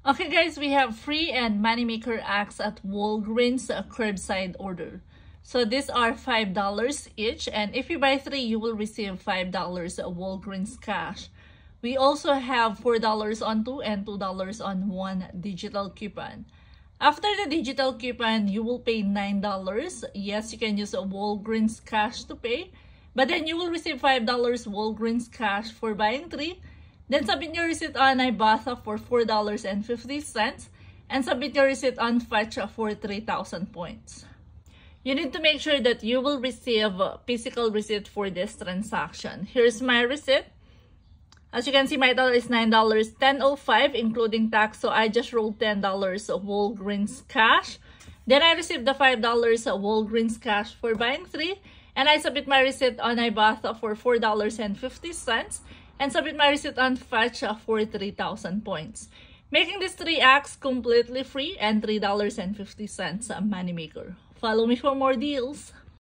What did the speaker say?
Okay guys, we have free and Moneymaker Axe at Walgreens curbside order. So these are $5 each and if you buy three, you will receive $5 Walgreens cash. We also have $4 on two and $2 on one digital coupon. After the digital coupon, you will pay $9. Yes, you can use a Walgreens cash to pay. But then you will receive $5 Walgreens cash for buying three. Then submit your receipt on Ibotta for $4.50 and submit your receipt on Fetch for 3,000 points. You need to make sure that you will receive a physical receipt for this transaction. Here's my receipt. As you can see, my dollar is $9, 10.05 including tax. So I just rolled $10 of Walgreens cash. Then I received the $5 of Walgreens cash for buying three. And I submit my receipt on Ibotta for $4.50 and submit my receipt on Fetch for 3,000 points. Making these three Axe completely free and $3.50 a moneymaker. Follow me for more deals.